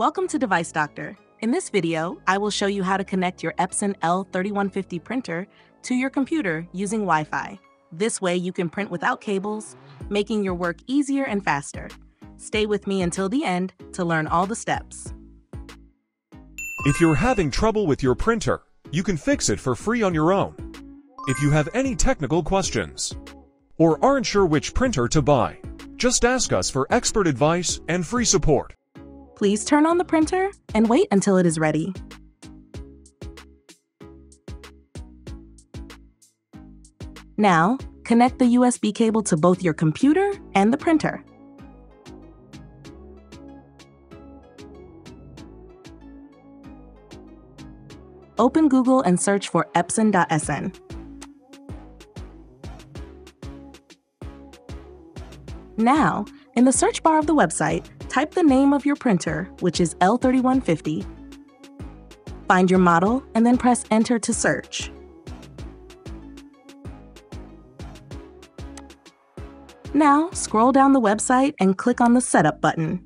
Welcome to Device Doctor. In this video, I will show you how to connect your Epson L3150 printer to your computer using Wi-Fi. This way you can print without cables, making your work easier and faster. Stay with me until the end to learn all the steps. If you're having trouble with your printer, you can fix it for free on your own. If you have any technical questions or aren't sure which printer to buy, just ask us for expert advice and free support. Please turn on the printer and wait until it is ready. Now, connect the USB cable to both your computer and the printer. Open Google and search for epson.sn. Now, in the search bar of the website, type the name of your printer, which is L3150. Find your model and then press Enter to search. Now, scroll down the website and click on the Setup button.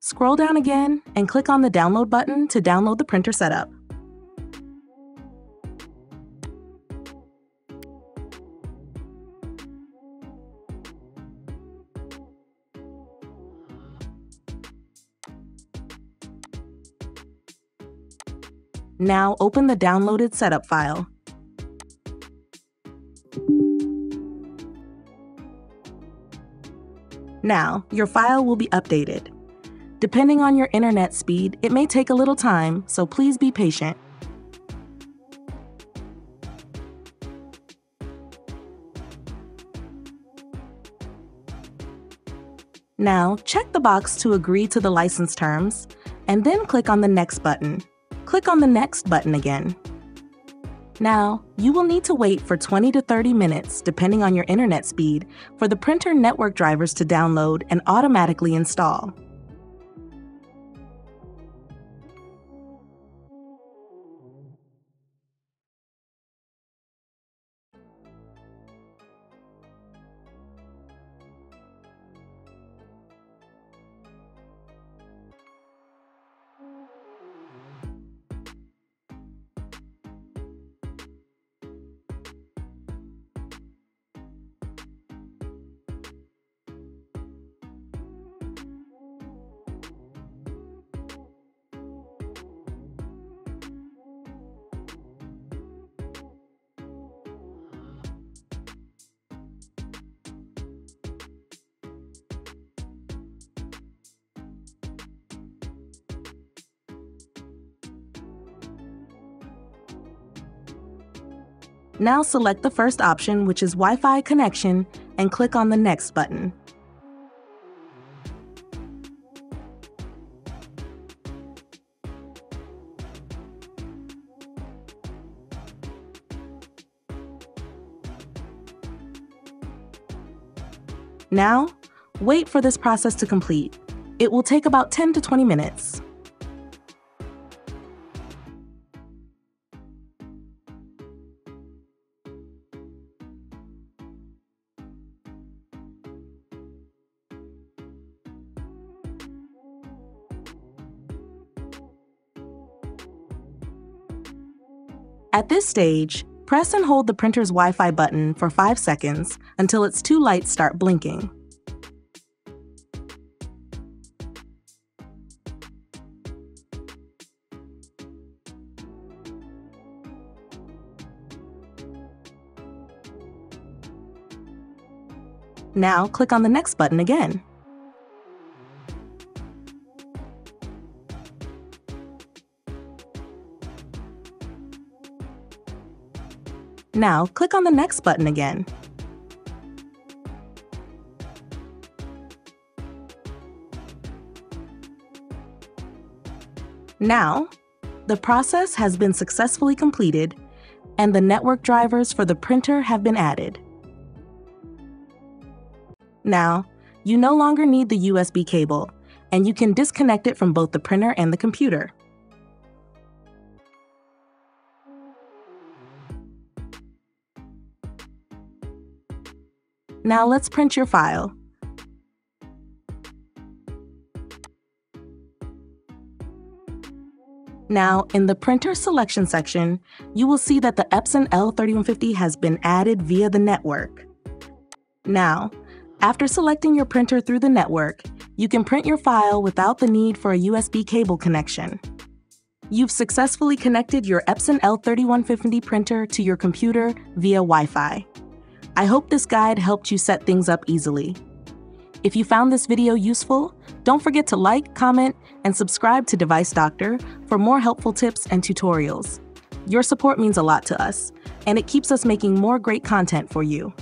Scroll down again and click on the Download button to download the printer setup. Now open the downloaded setup file. Now, your file will be updated. Depending on your internet speed, it may take a little time, so please be patient. Now, check the box to agree to the license terms, and then click on the Next button. Click on the Next button again. Now, you will need to wait for 20 to 30 minutes, depending on your internet speed, for the printer network drivers to download and automatically install. Now select the first option, which is Wi-Fi connection, and click on the Next button. Now, wait for this process to complete. It will take about 10 to 20 minutes. At this stage, press and hold the printer's Wi-Fi button for 5 seconds until its two lights start blinking. Now click on the next button again. Now, click on the Next button again. Now, the process has been successfully completed and the network drivers for the printer have been added. Now, you no longer need the USB cable, and you can disconnect it from both the printer and the computer. Now let's print your file. Now, in the printer selection section, you will see that the Epson L3150 has been added via the network. Now, after selecting your printer through the network, you can print your file without the need for a USB cable connection. You've successfully connected your Epson L3150 printer to your computer via Wi-Fi. I hope this guide helped you set things up easily. If you found this video useful, don't forget to like, comment, and subscribe to Device Doctor for more helpful tips and tutorials. Your support means a lot to us, and it keeps us making more great content for you.